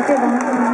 creo.